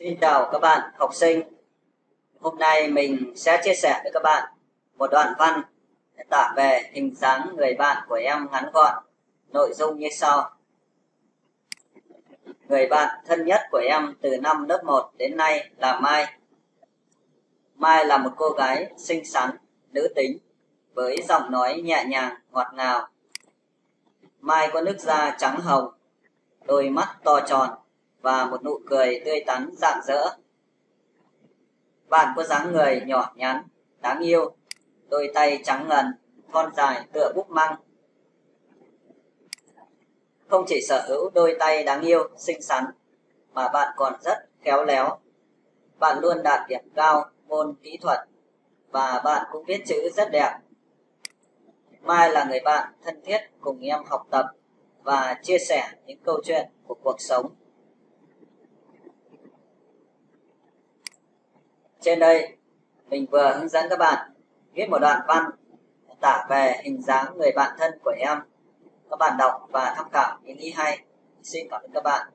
Xin chào các bạn học sinh. Hôm nay mình sẽ chia sẻ với các bạn một đoạn văn tả về hình dáng người bạn của em ngắn gọn. Nội dung như sau. Người bạn thân nhất của em từ năm lớp 1 đến nay là Mai. Mai là một cô gái xinh xắn, nữ tính, với giọng nói nhẹ nhàng, ngọt ngào. Mai có nước da trắng hồng, đôi mắt to tròn, và một nụ cười tươi tắn rạng rỡ. Bạn có dáng người nhỏ nhắn, đáng yêu, đôi tay trắng ngần, con dài tựa búp măng. Không chỉ sở hữu đôi tay đáng yêu, xinh xắn, mà bạn còn rất khéo léo. Bạn luôn đạt điểm cao môn kỹ thuật và bạn cũng viết chữ rất đẹp. Mai là người bạn thân thiết cùng em học tập và chia sẻ những câu chuyện của cuộc sống. Trên đây, mình vừa hướng dẫn các bạn viết một đoạn văn tả về hình dáng người bạn thân của em. Các bạn đọc và tham khảo những ý hay. Xin cảm ơn các bạn.